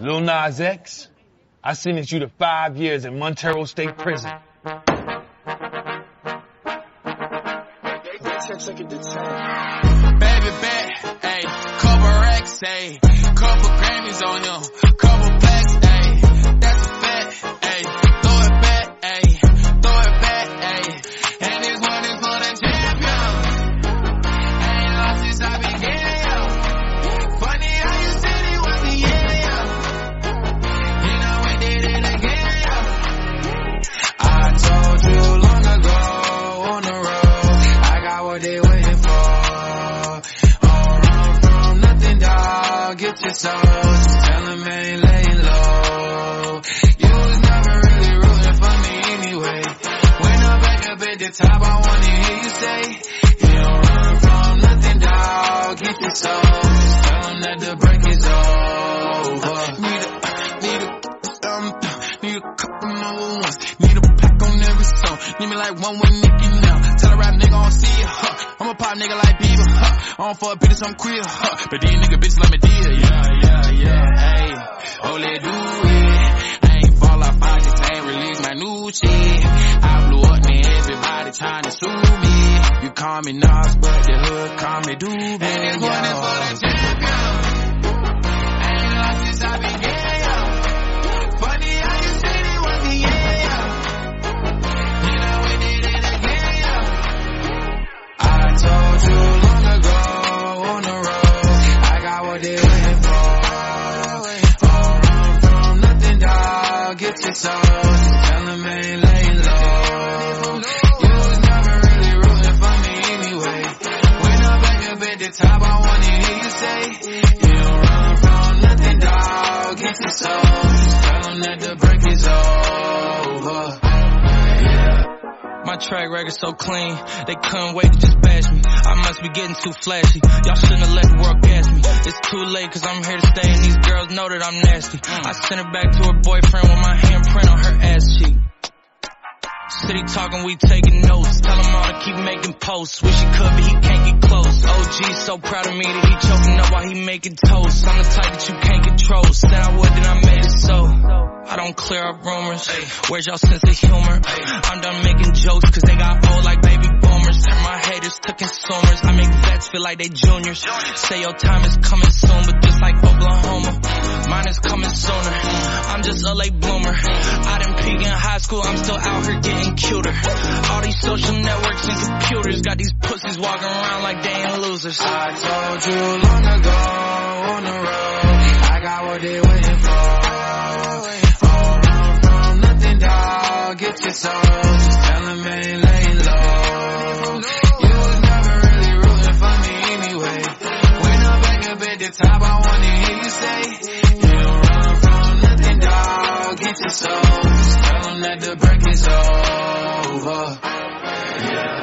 Lil Nas X, I sentenced you to five years in Montero State Prison. Baby bet, ayy, couple racks, ayy, couple Grammys on them, couple plaques, Get your soul. Tell them ain't laying low. You was never really rooting for me anyway. When I'm back up at the top, I wanna hear you say, You don't run from nothing, dog. Get your soul. Tell them me like one with Nicki now. Tell a rap nigga I don't see ya, huh. I'm a pop nigga like Bieber, huh. I don't fuck bitches, I'm queer, huh. But these nigga bitches like me dear, yeah, yeah, yeah, hey. Oh, let do it. I ain't fall off, I just ain't release my new shit. I blew up, man, everybody trying to sue me. You call me Nas, but the hood call me Doobie. And this one is for the champion. What they waiting for. Don't run from nothing, dog. Get your soul. Just tell them ain't laying low. You was never really rooting for me anyway. When I'm back up at the top, I wanna hear you say, You don't run from nothing, dog. Get your soul. Just tell them that the break is over. My track record so clean, they couldn't wait to just bash me. I must be getting too flashy. Y'all shouldn't have let the world gas me. Too late cause I'm here to stay and these girls know that I'm nasty. Mm. I sent her back to her boyfriend with my handprint on her ass cheek. City talking, we taking notes. Tell him all to keep making posts. Wish he could, but he can't get close. OG so proud of me that he choking up while he making toast. I'm the type that you can't control. Said I would, then I made it so. I don't clear up rumors. Where's y'all sense of humor? I'm done making jokes cause they got old like baby. Turn my haters to consumers. I make vets feel like they juniors. Say your time is coming soon, but just like Oklahoma, mine is coming sooner. I'm just a late bloomer. I didn't peak in high school, I'm still out here getting cuter. All these social networks and computers got these pussies walking around like they ain't losers. I told you long ago on the road, I got what they waiting for. Run from nothing, dog. Get your soul. Just tell them ain't the top, I wanna hear you say, You don't run from nothing, dog. Get your soul. Tell that the break is over. Yeah.